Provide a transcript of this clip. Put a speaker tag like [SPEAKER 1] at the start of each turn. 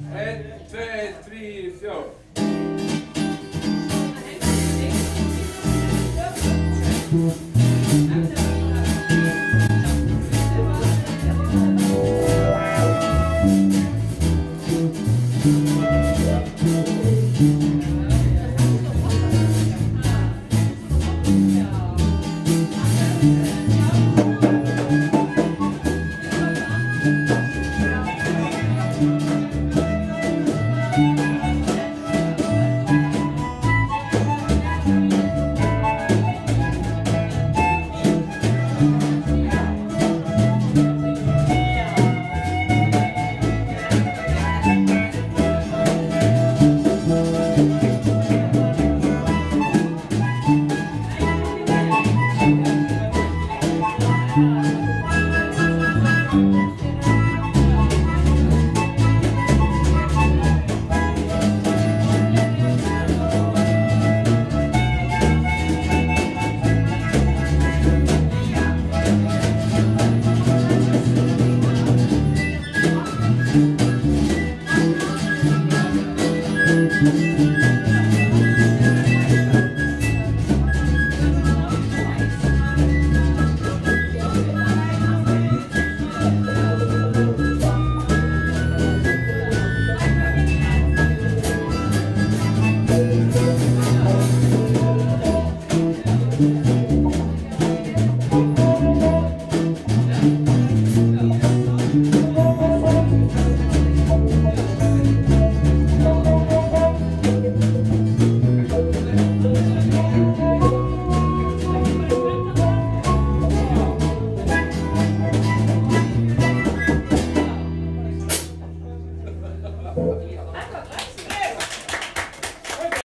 [SPEAKER 1] Un, Thank you.
[SPEAKER 2] Thank you. Thank you. Thank you.